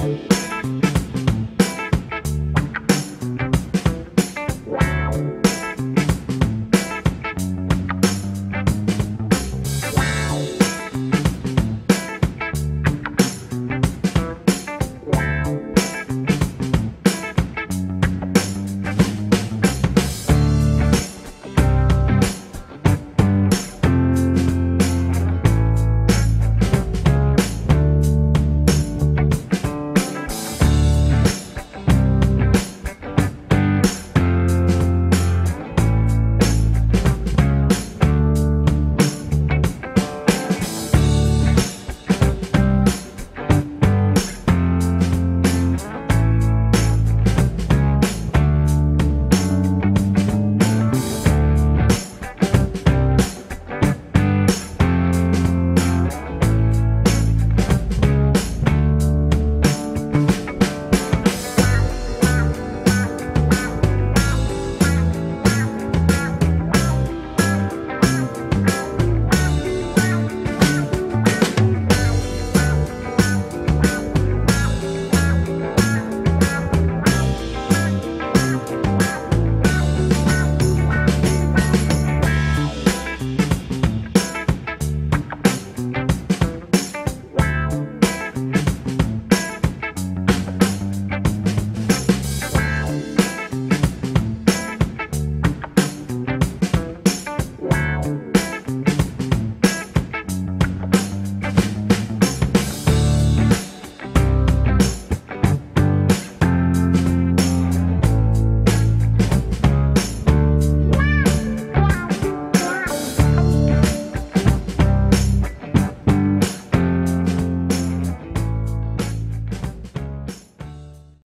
Bye.